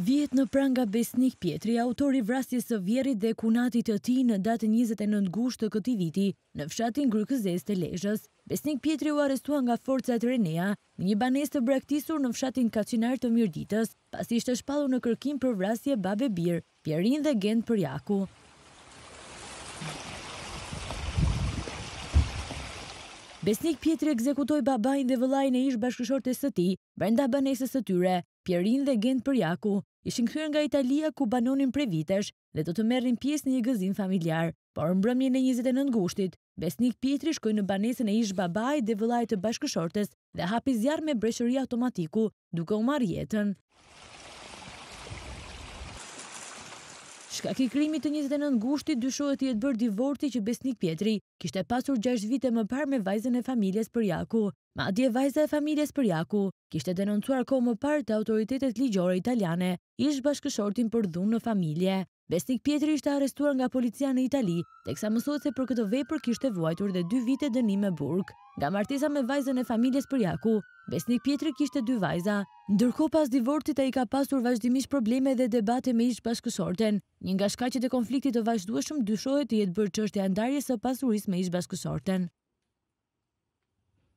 Vihet në pranga Besnik Pjetri, autor i vrasjes së vjerrit dhe kunatit të tij në datën njëzet e nëntë gusht të këtij viti, në fshatin Grykëzezë të Lezhës. Besnik Pjetri u arrestua nga forcat RENEA, në një banesë të braktisur në fshatin Kaçinar të Mirditës, pasi ishte shpallur në kërkim për vrasjen babë e bir, Pjerin dhe Gent Përjaku. Besnik Pjetri ekzekutoi babain dhe vëllain e ish-bashkëshortes së tij, Brenda banesës së tyre, Pjerin dhe Gent Përjaku ishin kthyer nga Italia ku banonin prej vitesh dhe do të merrnin pjesë në një gëzim familjar. Por mbrëmjen e njëzet e nëntë gushtit, Besnik Pjetri shkoi në banesën e ish-babait dhe vëllait të bashkëshortes dhe hapi zjarr me breshëri automatiku, duke u marrë jetën. Shkak i krimit të njëzet e nëntë gushtit dyshohet të jetë bërë divorti që Besnik Pjetri kishte pasur gjashtë vite më parë me vajzën e familjes Përjaku. Madje vajza e familjes Përjaku kishte denoncuar kohë më parë te autoritetet ligjore italiane ish-bashkëshortin për dhunë në familje. Besnik Pjetri ishte arrestuar nga policia në Itali, teksa mësohet se për këtë vepër kishte vuajtur dhe dy vite dënim me burg. Nga martesa me vajzën e familjes Përjaku, Besnik Pjetri kishte dy vajza. Ndërkohë pas divortit ai ka pasur vazhdimisht probleme dhe debate me ish-bashkëshorten. Një nga shkaqet e konfliktit të vazhdueshëm dyshohet të jetë bërë çështja e ndarjes së pasurisë me ish-bashkëshorten.